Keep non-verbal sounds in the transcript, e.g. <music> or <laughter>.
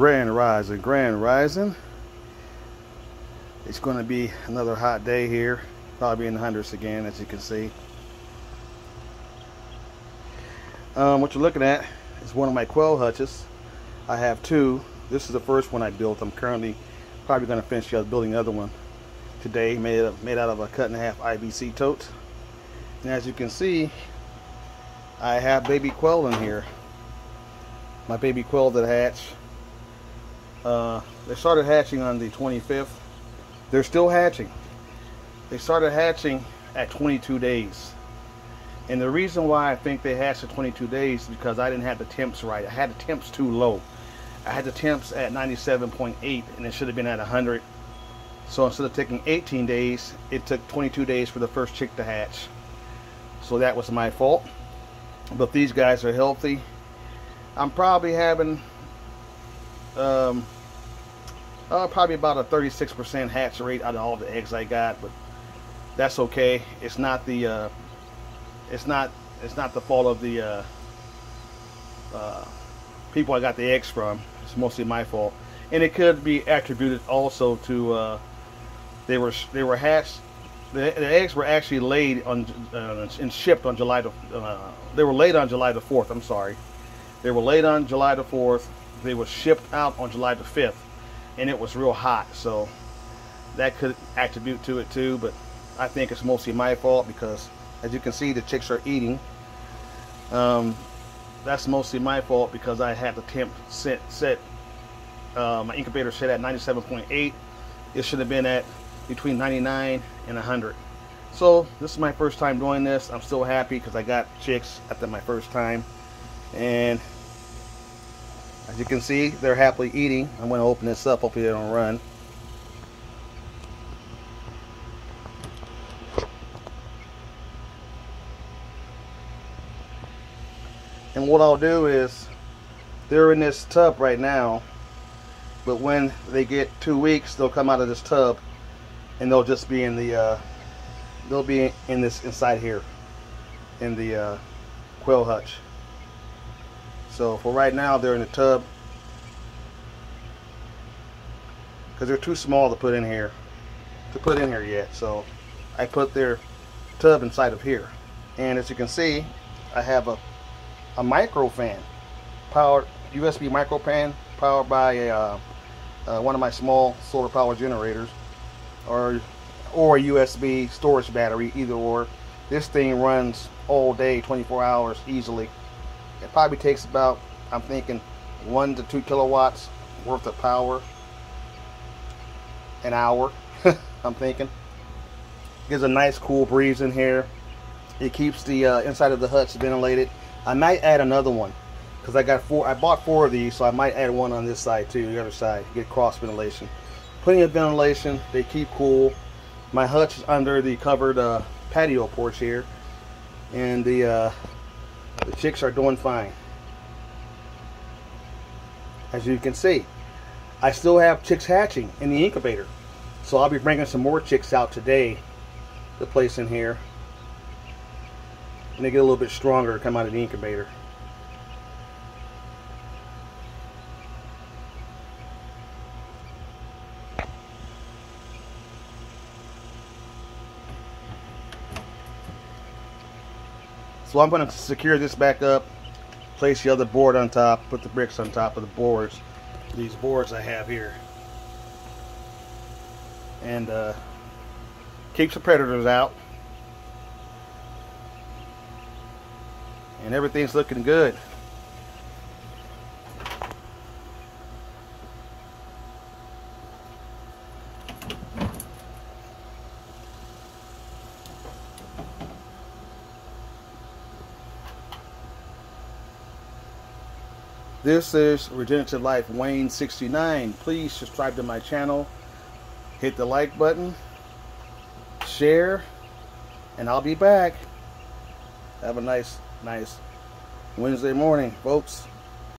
Grand Rising, Grand Rising. It's going to be another hot day here. Probably in the hundreds again, as you can see. Um, what you're looking at is one of my quail hutches. I have two. This is the first one I built. I'm currently probably going to finish building the other one today. Made, made out of a cut and a half IBC tote. And as you can see, I have baby quail in here. My baby quail that hatch. Uh, they started hatching on the 25th. They're still hatching. They started hatching at 22 days. And the reason why I think they hatched at 22 days is because I didn't have the temps right. I had the temps too low. I had the temps at 97.8 and it should have been at 100. So instead of taking 18 days, it took 22 days for the first chick to hatch. So that was my fault. But these guys are healthy. I'm probably having um, uh, probably about a 36% hatch rate out of all the eggs I got, but that's okay. It's not the uh, it's not it's not the fault of the uh, uh, people I got the eggs from. It's mostly my fault, and it could be attributed also to uh, they were they were hatched. The, the eggs were actually laid on uh, and shipped on July the. Uh, they were laid on July the fourth. I'm sorry, they were laid on July the fourth. They were shipped out on July the fifth, and it was real hot. So that could attribute to it too. But I think it's mostly my fault because, as you can see, the chicks are eating. Um, that's mostly my fault because I had the temp set, set uh, my incubator set at 97.8. It should have been at between 99 and 100. So this is my first time doing this. I'm still happy because I got chicks after my first time. And as you can see, they're happily eating. I'm going to open this up. Hopefully they don't run. And what I'll do is, they're in this tub right now, but when they get two weeks, they'll come out of this tub, and they'll just be in the, uh, they'll be in this inside here, in the uh, quail hutch. So for right now, they're in the tub, because they're too small to put in here, to put in here yet. So I put their tub inside of here, and as you can see, I have a a micro fan, powered USB micro fan, powered by a, uh, uh, one of my small solar power generators, or or a USB storage battery, either or. This thing runs all day, 24 hours easily. It probably takes about, I'm thinking, one to two kilowatts worth of power an hour. <laughs> I'm thinking. Gives a nice cool breeze in here. It keeps the uh, inside of the hutch ventilated. I might add another one because I got four. I bought four of these, so I might add one on this side too, the other side, get cross ventilation. Plenty of ventilation. They keep cool. My hutch is under the covered uh, patio porch here, and the uh, the chicks are doing fine. As you can see, I still have chicks hatching in the incubator, so I'll be bringing some more chicks out today to place in here and they get a little bit stronger come out of the incubator. So I'm going to secure this back up, place the other board on top, put the bricks on top of the boards, these boards I have here. And uh, keeps the predators out. and everything's looking good. This is Regenerative Life Wayne 69. Please subscribe to my channel, hit the like button, share, and I'll be back. Have a nice nice Wednesday morning, folks.